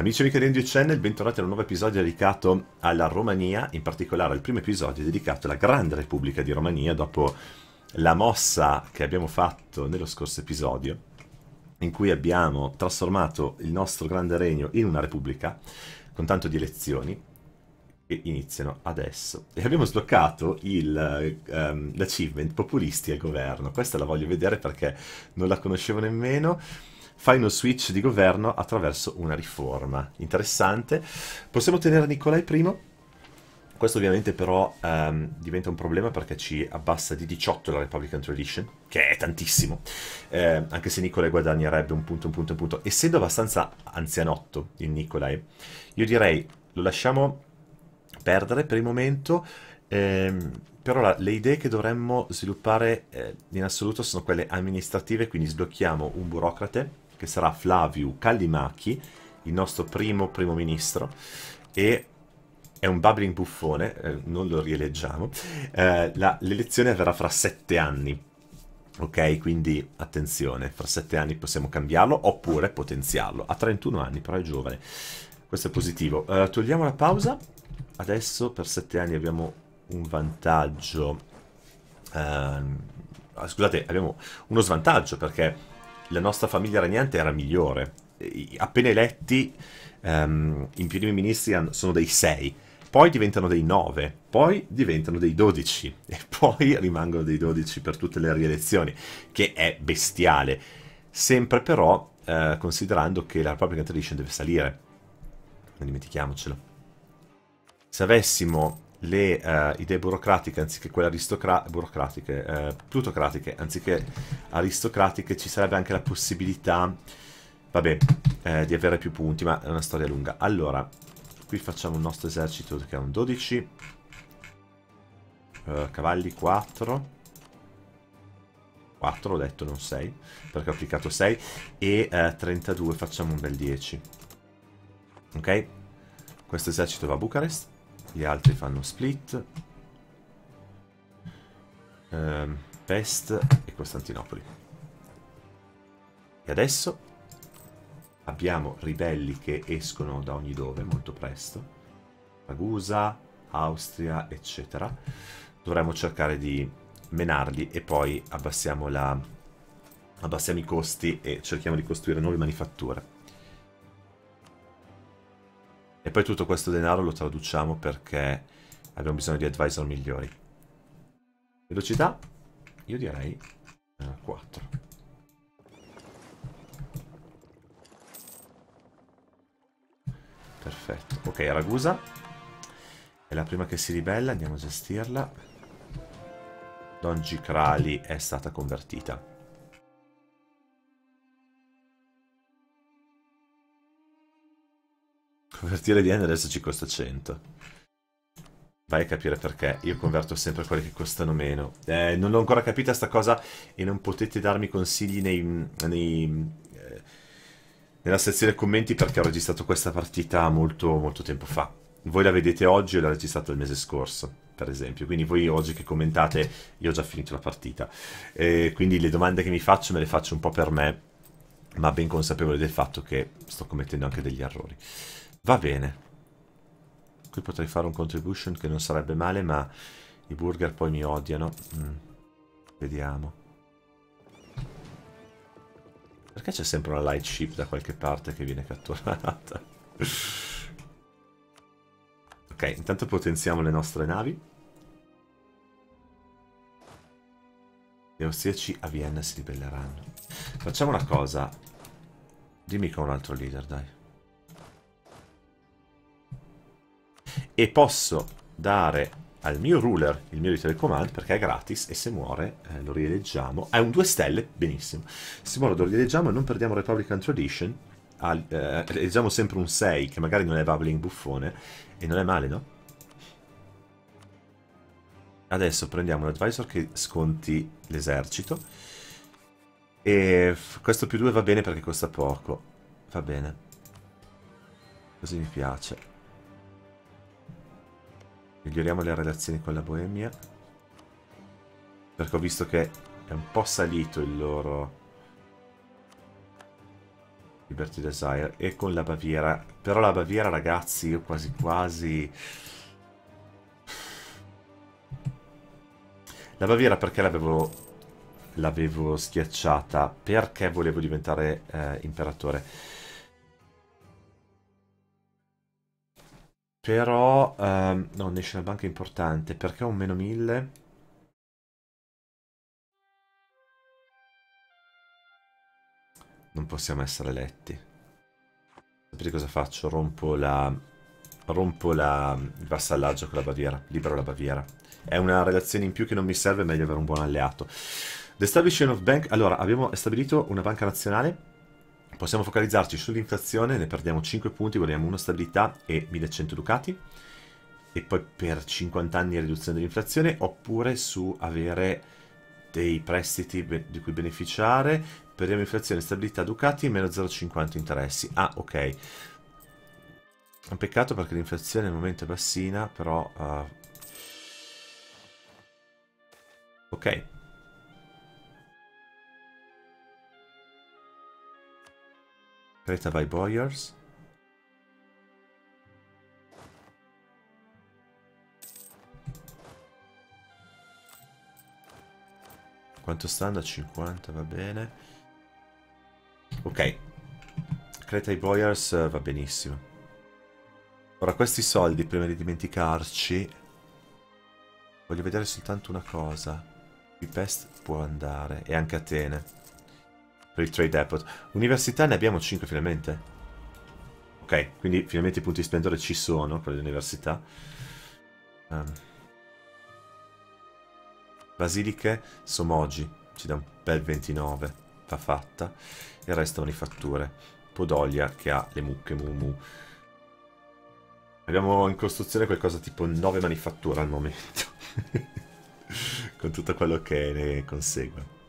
Amici e amiche di Endio Channel, bentornati a un nuovo episodio dedicato alla Romania, in particolare al primo episodio dedicato alla Grande Repubblica di Romania, dopo la mossa che abbiamo fatto nello scorso episodio, in cui abbiamo trasformato il nostro grande regno in una repubblica, con tanto di elezioni, che iniziano adesso. E abbiamo sbloccato um, l'achievement populisti al governo. Questa la voglio vedere perché non la conoscevo nemmeno fai uno switch di governo attraverso una riforma. Interessante. Possiamo tenere Nicolai primo. Questo ovviamente però um, diventa un problema perché ci abbassa di 18 la Republican Tradition, che è tantissimo, eh, anche se Nicolai guadagnerebbe un punto, un punto, un punto. Essendo abbastanza anzianotto il Nicolai, io direi lo lasciamo perdere per il momento, ehm, però la, le idee che dovremmo sviluppare eh, in assoluto sono quelle amministrative, quindi sblocchiamo un burocrate, che sarà Flavio Callimachi, il nostro primo primo ministro, e è un bubbling buffone, eh, non lo rieleggiamo. Eh, l'elezione avverrà fra sette anni. Ok, quindi attenzione, fra sette anni possiamo cambiarlo oppure potenziarlo. Ha 31 anni, però è giovane. Questo è positivo. Uh, togliamo la pausa. Adesso per sette anni abbiamo un vantaggio. Uh, scusate, abbiamo uno svantaggio perché la nostra famiglia regnante era migliore. Appena eletti, um, i primi ministri sono dei 6, poi diventano dei 9, poi diventano dei 12 e poi rimangono dei 12 per tutte le rielezioni, che è bestiale. Sempre però uh, considerando che la Republican Tradition deve salire. Non dimentichiamocelo. Se avessimo le uh, idee burocratiche anziché quelle burocratiche, uh, plutocratiche anziché aristocratiche, ci sarebbe anche la possibilità, vabbè, eh, di avere più punti, ma è una storia lunga. Allora, qui facciamo il nostro esercito che ha un 12, uh, eh, cavalli 4, 4 ho detto, non 6, perché ho applicato 6, e 32 facciamo un bel 10. Ok? Questo esercito va a Bucarest gli altri fanno split. Ehm, Pest e Costantinopoli. E adesso abbiamo ribelli che escono da ogni dove molto presto. Ragusa, Austria, eccetera. Dovremmo cercare di menarli e poi abbassiamo, la, abbassiamo i costi e cerchiamo di costruire nuove manifatture. E poi tutto questo denaro lo traduciamo perché abbiamo bisogno di advisor migliori. Velocità? Io direi eh, 4. Perfetto. Ok, Ragusa. È la prima che si ribella, andiamo a gestirla. Donji Krali è stata convertita. Convertire yen adesso ci costa 100. Vai a capire perché. Io converto sempre quelli che costano meno. Eh, non l'ho ancora capita sta cosa e non potete darmi consigli nei, nei, eh, nella sezione commenti perché ho registrato questa partita molto, molto tempo fa. Voi la vedete oggi e l'ho registrata il mese scorso, per esempio. Quindi voi oggi che commentate, io ho già finito la partita. Eh, quindi le domande che mi faccio me le faccio un po' per me, ma ben consapevole del fatto che sto commettendo anche degli errori. Va bene. Qui potrei fare un contribution che non sarebbe male, ma i burger poi mi odiano. Mm. Vediamo. Perché c'è sempre una light ship da qualche parte che viene catturata? ok, intanto potenziamo le nostre navi. Gli austriaci a Vienna si ribelleranno. Facciamo una cosa. Dimmi ho un altro leader, dai. E posso dare al mio ruler il mio ritual command perché è gratis e se muore eh, lo rieleggiamo. È un 2 stelle, benissimo. Se muore lo rieleggiamo e non perdiamo Republican Tradition. Eh, eleggiamo sempre un 6 che magari non è bubbling buffone e non è male, no? Adesso prendiamo un advisor che sconti l'esercito. E questo più 2 va bene perché costa poco. Va bene. Così mi piace. Miglioriamo le relazioni con la Boemia. Perché ho visto che è un po' salito il loro... Liberty Desire e con la Baviera. Però la Baviera, ragazzi, io quasi quasi... La Baviera perché l'avevo l'avevo schiacciata? Perché volevo diventare eh, imperatore. Però... Um, no, National Bank è importante. Perché ho un meno 1000? Non possiamo essere eletti. Sapete cosa faccio? Rompo la... Rompo la... il vassallaggio con la Baviera. Libero la Baviera. È una relazione in più che non mi serve, è meglio avere un buon alleato. The establishment of bank... Allora, abbiamo stabilito una banca nazionale. Possiamo focalizzarci sull'inflazione, ne perdiamo 5 punti, vogliamo una stabilità e 1100 ducati. E poi per 50 anni riduzione dell'inflazione, oppure su avere dei prestiti di cui beneficiare, perdiamo inflazione, stabilità, ducati, meno 0,50 interessi. Ah, ok. Un peccato perché l'inflazione al momento è bassina, però... Uh... Ok. Creta by Boyers. Quanto stanno? A 50, va bene. Ok. Creta i Boyers va benissimo. Ora, questi soldi, prima di dimenticarci, voglio vedere soltanto una cosa. Pest può andare, e anche Atene. Per il Trade Depot. Università ne abbiamo 5 finalmente. Ok, quindi finalmente i punti di splendore ci sono per le università. Um. Basiliche, Somogi, ci dà un bel 29, va fatta. Il resto manifatture. Podoglia che ha le mucche mumu. Abbiamo in costruzione qualcosa tipo 9 manifatture al momento. Con tutto quello che ne consegue.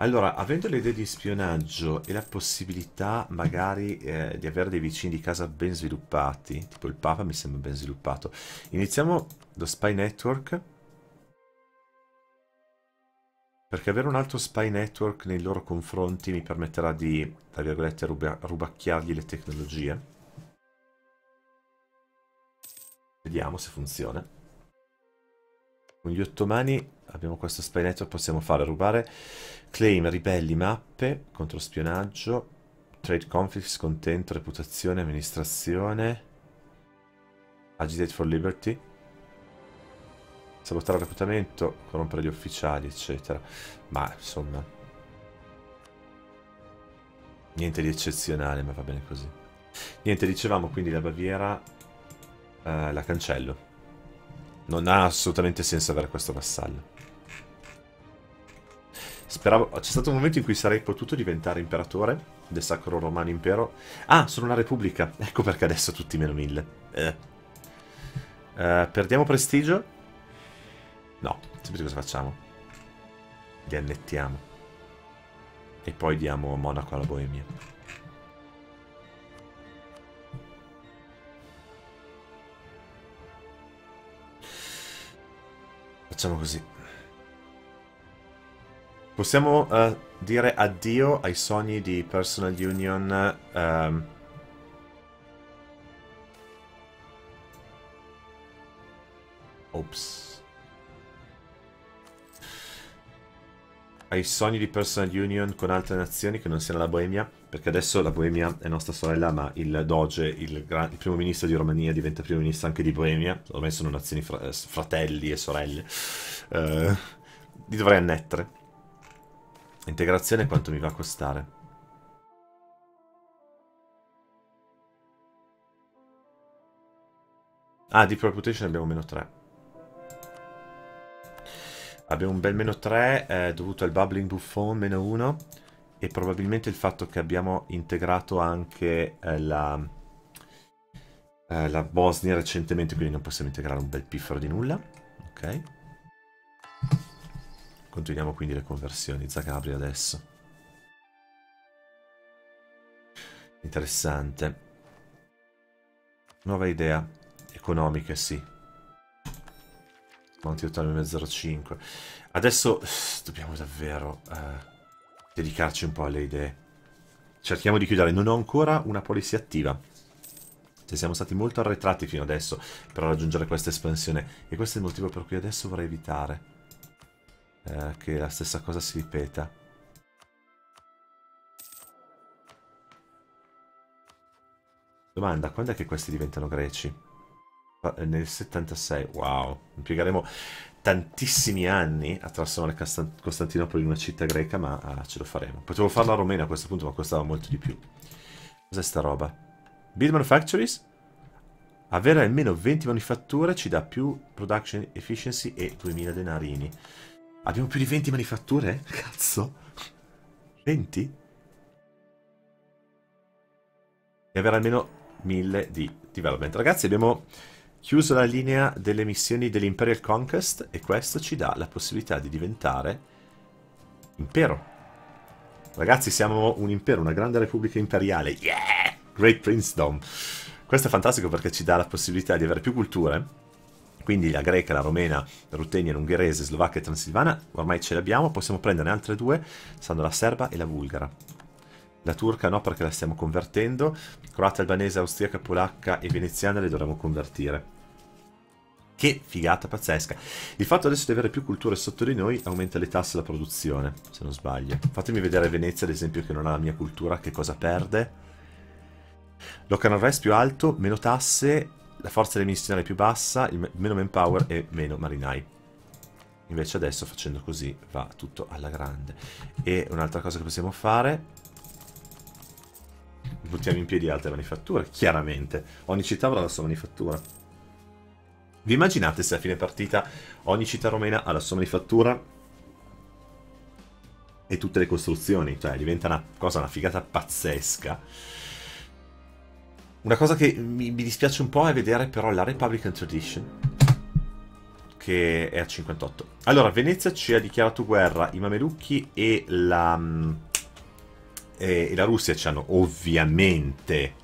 Allora, avendo le idee di spionaggio e la possibilità magari eh, di avere dei vicini di casa ben sviluppati, tipo il Papa mi sembra ben sviluppato, iniziamo lo Spy Network, perché avere un altro Spy Network nei loro confronti mi permetterà di, tra virgolette, ruba rubacchiargli le tecnologie. Vediamo se funziona. Con gli ottomani abbiamo questo Spy Network, possiamo fare rubare Claim, ribelli, mappe, controspionaggio, trade conflicts, contento, reputazione, amministrazione, agitate for liberty, sabotare il reclutamento, corrompere gli ufficiali, eccetera. Ma, insomma, niente di eccezionale, ma va bene così. Niente, dicevamo quindi la Baviera eh, la cancello. Non ha assolutamente senso avere questo vassallo. Speravo... C'è stato un momento in cui sarei potuto diventare imperatore del Sacro Romano Impero. Ah, sono una repubblica. Ecco perché adesso tutti meno mille. Eh. Uh, perdiamo prestigio? No. Sapete cosa facciamo? Li annettiamo. E poi diamo Monaco alla Boemia. Facciamo così. Possiamo uh, dire addio ai sogni di Personal Union um, Ops. Ai sogni di Personal Union con altre nazioni che non siano la Boemia, perché adesso la Boemia è nostra sorella, ma il Doge, il, il primo ministro di Romania, diventa primo ministro anche di Boemia. Ormai sono nazioni fra fratelli e sorelle. Uh, li dovrei annettere. Integrazione quanto mi va a costare? Ah, Deep Reputation abbiamo meno 3. Abbiamo un bel meno 3 eh, dovuto al Bubbling Buffon, meno 1. E probabilmente il fatto che abbiamo integrato anche eh, la, eh, la Bosnia recentemente, quindi non possiamo integrare un bel piffero di nulla. Ok. Continuiamo quindi le conversioni. Zagabria adesso. Interessante. Nuova idea. Economiche, sì. Monti totale 05. Adesso dobbiamo davvero eh, dedicarci un po' alle idee. Cerchiamo di chiudere. Non ho ancora una policy attiva. Cioè siamo stati molto arretrati fino adesso per raggiungere questa espansione. E questo è il motivo per cui adesso vorrei evitare eh, che la stessa cosa si ripeta. Domanda, quando è che questi diventano greci? Eh, nel 76, wow, impiegheremo tantissimi anni a trasformare Costantinopoli in una città greca, ma ah, ce lo faremo. Potevo farla a Romena a questo punto, ma costava molto di più. Cos'è sta roba? Build Manufactories? Avere almeno 20 manifatture ci dà più production efficiency e 2000 denarini. Abbiamo più di 20 manifatture? Cazzo! 20? E avere almeno 1000 di development. Ragazzi, abbiamo chiuso la linea delle missioni dell'Imperial Conquest e questo ci dà la possibilità di diventare impero. Ragazzi, siamo un impero, una grande repubblica imperiale. Yeah! Great Princedom. Questo è fantastico perché ci dà la possibilità di avere più culture. Quindi la greca, la romena, la rutenia, l'ungherese, slovacca e transilvana, ormai ce le abbiamo. Possiamo prendere altre due, saranno la serba e la bulgara. La turca no perché la stiamo convertendo. Croata, albanese, austriaca, polacca e veneziana le dovremo convertire. Che figata pazzesca. Il fatto adesso di avere più culture sotto di noi aumenta le tasse alla produzione, se non sbaglio. Fatemi vedere Venezia, ad esempio, che non ha la mia cultura, che cosa perde. Local arrest più alto, meno tasse, la forza dei missionari più bassa, meno manpower e meno marinai. Invece adesso facendo così va tutto alla grande. E un'altra cosa che possiamo fare buttiamo in piedi altre manifatture, chiaramente. Ogni città avrà la sua manifattura. Vi immaginate se a fine partita ogni città romena ha la sua manifattura e tutte le costruzioni? Cioè, diventa una cosa, una figata pazzesca. Una cosa che mi, mi dispiace un po' è vedere però la Republican Tradition, che è a 58. Allora, Venezia ci ha dichiarato guerra, i Mamelucchi e la mm, e, la Russia ci hanno ovviamente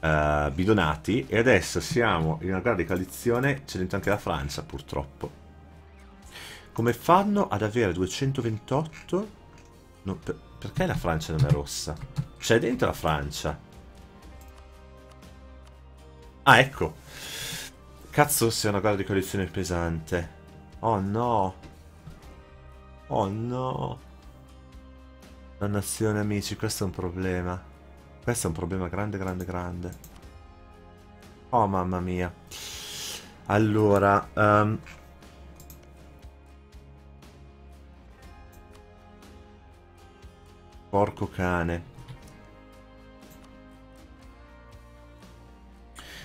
uh, bidonati e adesso siamo in una grande coalizione, c'è dentro anche la Francia purtroppo. Come fanno ad avere 228? No, per, perché la Francia non è rossa? C'è dentro la Francia. Ah, ecco. Cazzo, è una guerra di coalizione pesante. Oh no. Oh no. Dannazione amici, questo è un problema. Questo è un problema grande, grande, grande. Oh mamma mia. Allora... Um... Porco cane.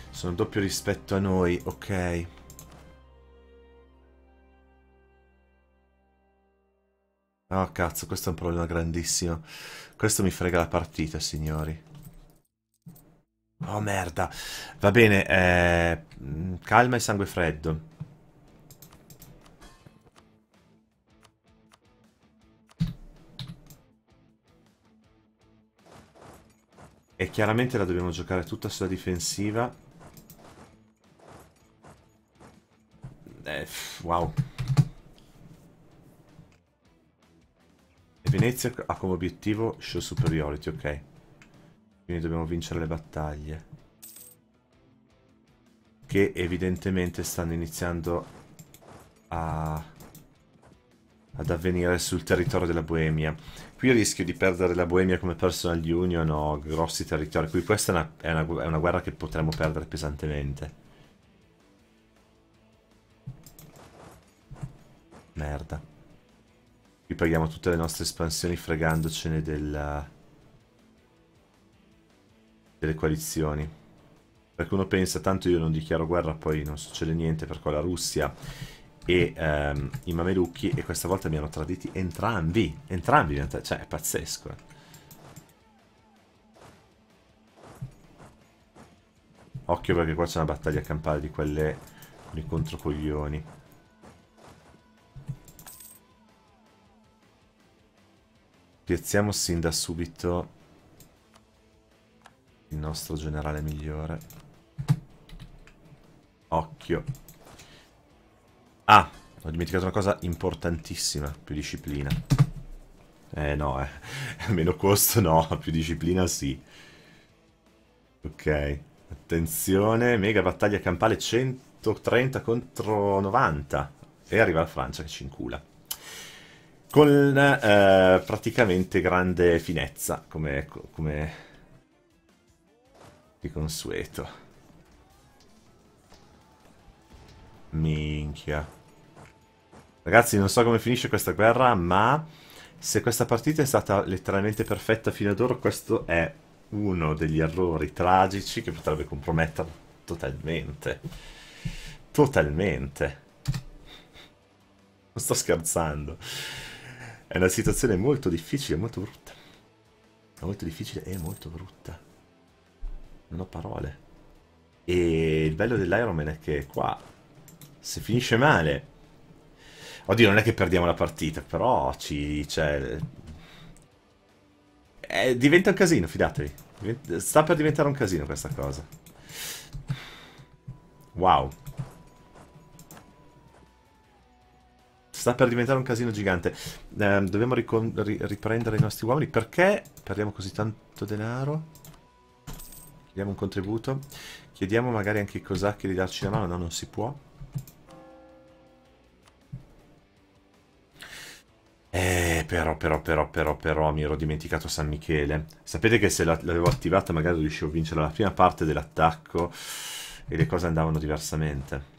Sono doppio rispetto a noi, ok. Oh cazzo, questo è un problema grandissimo. Questo mi frega la partita, signori. Oh merda. Va bene, eh, calma e sangue freddo. E chiaramente la dobbiamo giocare tutta sulla difensiva. Eh, wow. Venezia ha come obiettivo show superiority, ok. Quindi dobbiamo vincere le battaglie. Che evidentemente stanno iniziando a... ad avvenire sul territorio della Boemia. Qui rischio di perdere la Boemia come personal union o grossi territori. Qui questa è una, è una, è una guerra che potremmo perdere pesantemente. Merda. Qui paghiamo tutte le nostre espansioni fregandocene della... delle coalizioni. Perché uno pensa, tanto io non dichiaro guerra, poi non succede niente perché ho la Russia e ehm, i Mamelucchi e questa volta mi hanno traditi entrambi. Entrambi, cioè è pazzesco. Eh. Occhio perché qua c'è una battaglia campale di quelle con i controcoglioni. Piazziamo sin da subito il nostro generale migliore. Occhio. Ah, ho dimenticato una cosa importantissima. Più disciplina. Eh no, eh. Meno costo no, più disciplina sì. Ok. Attenzione, mega battaglia campale 130 contro 90. E arriva la Francia che ci incula. Con eh, praticamente grande finezza, come, come di consueto. Minchia. Ragazzi, non so come finisce questa guerra, ma se questa partita è stata letteralmente perfetta fino ad ora, questo è uno degli errori tragici che potrebbe comprometterla totalmente. Totalmente. Non sto scherzando. È una situazione molto difficile, molto brutta. Molto difficile e molto brutta. Non ho parole. E il bello dell'Ironman è che qua, se finisce male... Oddio, non è che perdiamo la partita, però ci... Cioè, eh, diventa un casino, fidatevi. Sta per diventare un casino questa cosa. Wow. Sta per diventare un casino gigante. Eh, dobbiamo ri riprendere i nostri uomini. Perché perdiamo così tanto denaro? Chiediamo un contributo. Chiediamo magari anche ai cosacchi di darci una mano. No, non si può. Eh, però, però, però, però, però, mi ero dimenticato San Michele. Sapete che se l'avevo attivata magari riuscivo a vincere la prima parte dell'attacco e le cose andavano diversamente.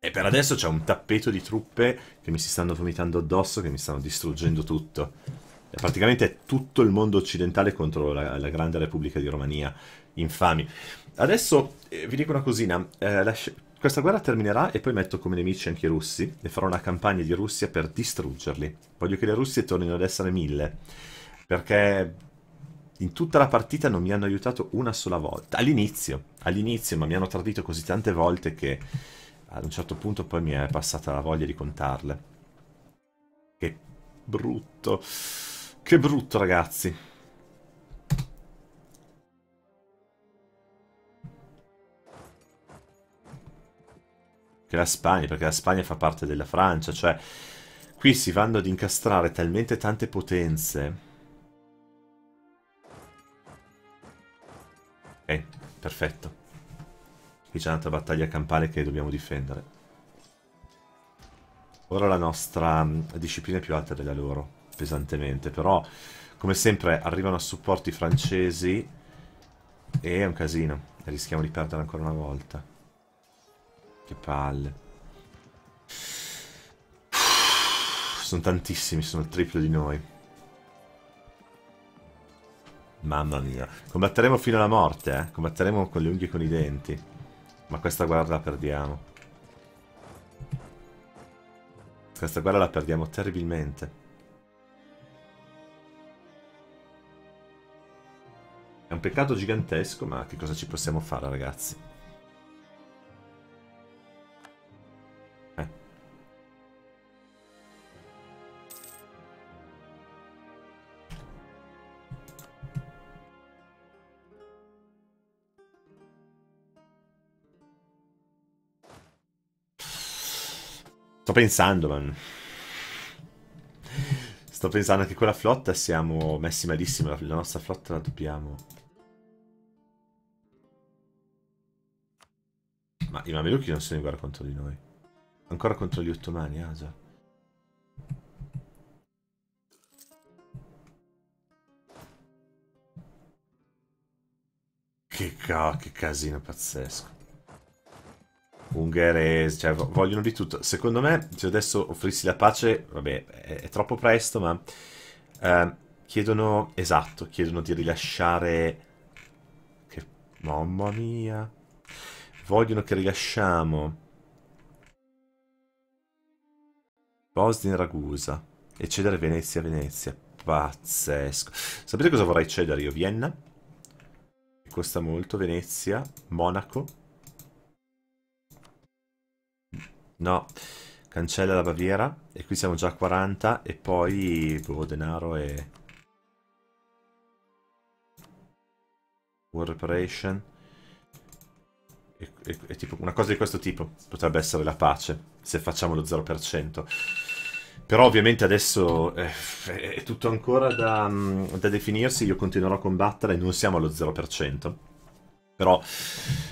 E per adesso c'è un tappeto di truppe che mi si stanno vomitando addosso, che mi stanno distruggendo tutto. E praticamente è tutto il mondo occidentale contro la, la grande Repubblica di Romania. Infami. Adesso eh, vi dico una cosina. Eh, questa guerra terminerà e poi metto come nemici anche i russi e farò una campagna di Russia per distruggerli. Voglio che le Russie tornino ad essere mille. Perché in tutta la partita non mi hanno aiutato una sola volta. All'inizio, all'inizio, ma mi hanno tradito così tante volte che ad un certo punto poi mi è passata la voglia di contarle. Che brutto. Che brutto, ragazzi. Che la Spagna, perché la Spagna fa parte della Francia, cioè... Qui si vanno ad incastrare talmente tante potenze... Ok, perfetto. Qui c'è un'altra battaglia campale che dobbiamo difendere. Ora la nostra mm, disciplina è più alta della loro, pesantemente, però come sempre arrivano a supporto i francesi e è un casino, rischiamo di perdere ancora una volta. Che palle. Sono tantissimi, sono il triplo di noi. Mamma mia. Combatteremo fino alla morte, eh. Combatteremo con le unghie e con i denti. Ma questa guerra la perdiamo. Questa guerra la perdiamo terribilmente. È un peccato gigantesco, ma che cosa ci possiamo fare, ragazzi? Sto pensando, man. Sto pensando che con la flotta siamo messi malissimo. La nostra flotta la dobbiamo... Ma i mamelucchi non sono in guerra contro di noi. Ancora contro gli ottomani, ah già. Che, ca che casino pazzesco ungherese, cioè vogliono di tutto. Secondo me, se adesso offrissi la pace, vabbè, è, è troppo presto, ma eh, chiedono, esatto, chiedono di rilasciare... Che... Mamma mia. Vogliono che rilasciamo... Bosnia e Ragusa e cedere Venezia Venezia. Pazzesco. Sapete cosa vorrei cedere io? Vienna? Costa molto. Venezia. Monaco. No, cancella la Baviera e qui siamo già a 40 e poi boh, denaro e... War Reparation E, e, e, tipo una cosa di questo tipo potrebbe essere la pace, se facciamo lo 0%. Però ovviamente adesso eh, è tutto ancora da, da, definirsi, io continuerò a combattere, non siamo allo 0%. Però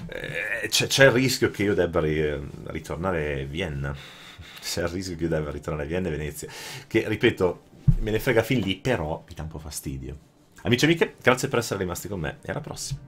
eh, c'è, il rischio che io debba ri, ritornare a Vienna. C'è il rischio che io debba ritornare a Vienna e Venezia. Che, ripeto, me ne frega fin lì, però mi dà un po' fastidio. Amici e amiche, grazie per essere rimasti con me e alla prossima.